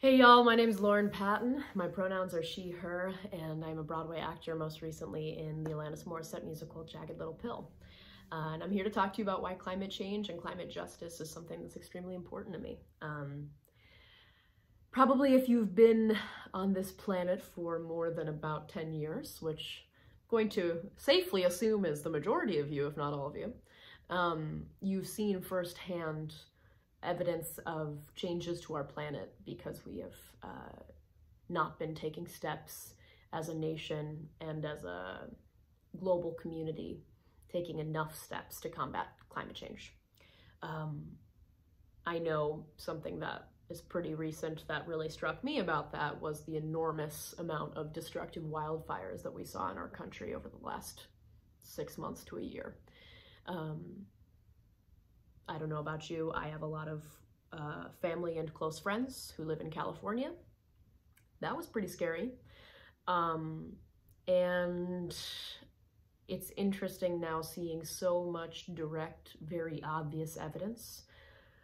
Hey y'all, my name is Lauren Patten. My pronouns are she, her, and I'm a Broadway actor most recently in the Alanis Morissette musical Jagged Little Pill. Uh, and I'm here to talk to you about why climate change and climate justice is something that's extremely important to me. Um, probably if you've been on this planet for more than about 10 years, which I'm going to safely assume is the majority of you, if not all of you, um, you've seen firsthand evidence of changes to our planet because we have uh, not been taking steps as a nation and as a global community, taking enough steps to combat climate change. Um, I know something that is pretty recent that really struck me about that was the enormous amount of destructive wildfires that we saw in our country over the last six months to a year. Um, I don't know about you, I have a lot of uh, family and close friends who live in California. That was pretty scary. Um, and it's interesting now seeing so much direct, very obvious evidence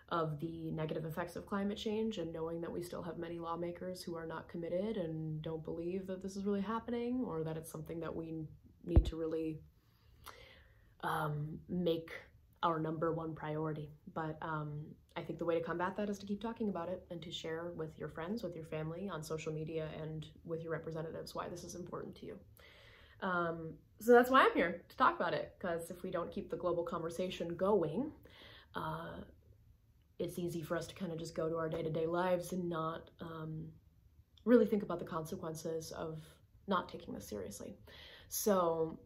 of the negative effects of climate change and knowing that we still have many lawmakers who are not committed and don't believe that this is really happening or that it's something that we need to really um, make our number one priority. But um, I think the way to combat that is to keep talking about it and to share with your friends, with your family, on social media, and with your representatives why this is important to you. Um, so that's why I'm here to talk about it, because if we don't keep the global conversation going, uh, it's easy for us to kind of just go to our day-to-day lives and not um, really think about the consequences of not taking this seriously. So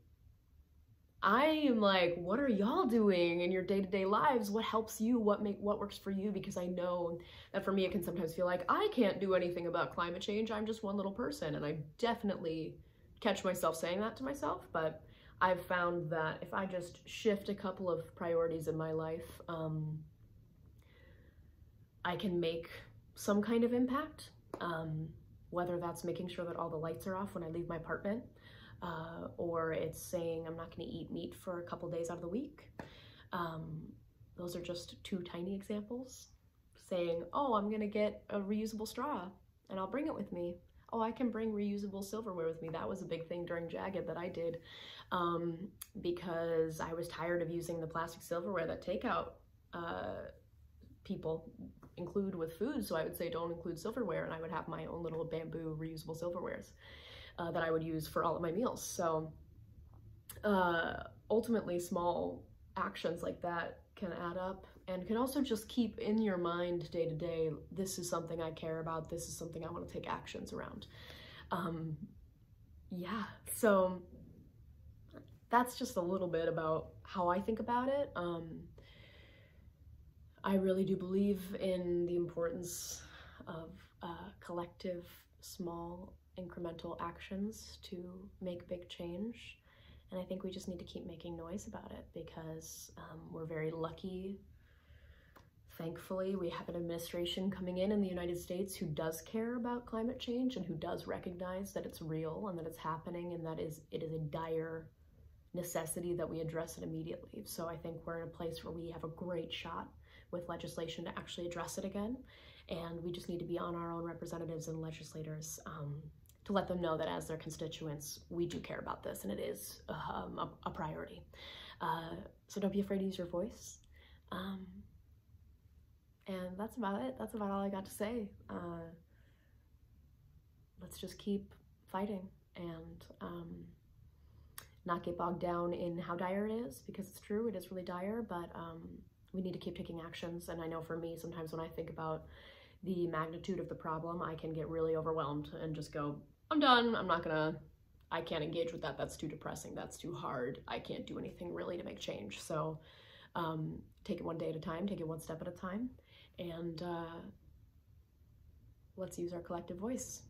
I am like, what are y'all doing in your day-to-day lives? What helps you? What make what works for you? Because I know that for me it can sometimes feel like I can't do anything about climate change. I'm just one little person. And I definitely catch myself saying that to myself, but I've found that if I just shift a couple of priorities in my life, um, I can make some kind of impact. Um, whether that's making sure that all the lights are off when I leave my apartment, uh, or it's saying I'm not going to eat meat for a couple days out of the week. Um, those are just two tiny examples. Saying, oh, I'm going to get a reusable straw and I'll bring it with me. Oh, I can bring reusable silverware with me. That was a big thing during Jagged that I did um, because I was tired of using the plastic silverware that takeout uh, people include with food. So I would say don't include silverware and I would have my own little bamboo reusable silverwares uh, that I would use for all of my meals. So uh, ultimately small actions like that can add up and can also just keep in your mind day to day, this is something I care about, this is something I want to take actions around. Um, yeah, so that's just a little bit about how I think about it. Um, I really do believe in the importance of uh, collective, small incremental actions to make big change. And I think we just need to keep making noise about it because um, we're very lucky. Thankfully, we have an administration coming in in the United States who does care about climate change and who does recognize that it's real and that it's happening and that is it is a dire necessity that we address it immediately. So I think we're in a place where we have a great shot with legislation to actually address it again. And we just need to be on our own representatives and legislators um, to let them know that as their constituents, we do care about this and it is um, a, a, priority. Uh, so don't be afraid to use your voice. Um, and that's about it. That's about all I got to say. Uh, let's just keep fighting and um, not get bogged down in how dire it is because it's true, it is really dire, but um, we need to keep taking actions. And I know for me, sometimes when I think about the magnitude of the problem, I can get really overwhelmed and just go, I'm done. I'm not gonna, I can't engage with that. That's too depressing. That's too hard. I can't do anything really to make change. So um, take it one day at a time, take it one step at a time, and uh, let's use our collective voice.